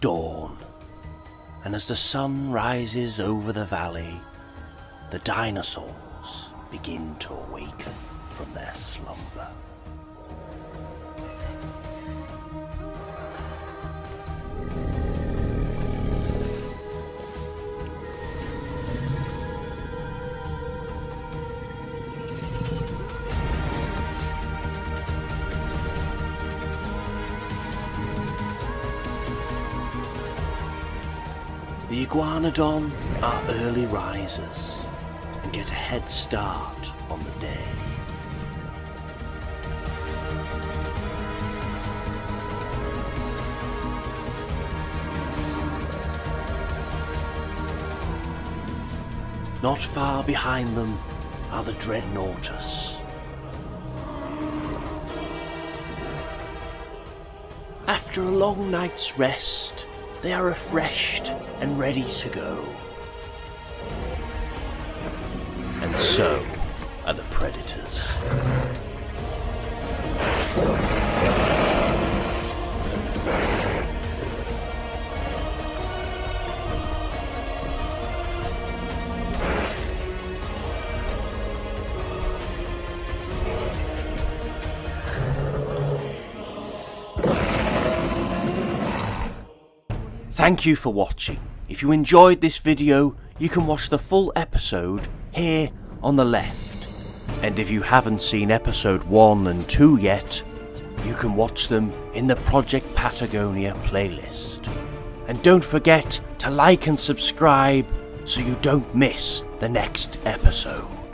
dawn, and as the sun rises over the valley, the dinosaurs begin to awaken from their slumber. The iguanodon are early risers and get a head start on the day. Not far behind them are the Dreadnoughtus. After a long night's rest, they are refreshed and ready to go. And so are the predators. Thank you for watching. If you enjoyed this video, you can watch the full episode here on the left. And if you haven't seen episode 1 and 2 yet, you can watch them in the Project Patagonia playlist. And don't forget to like and subscribe so you don't miss the next episode.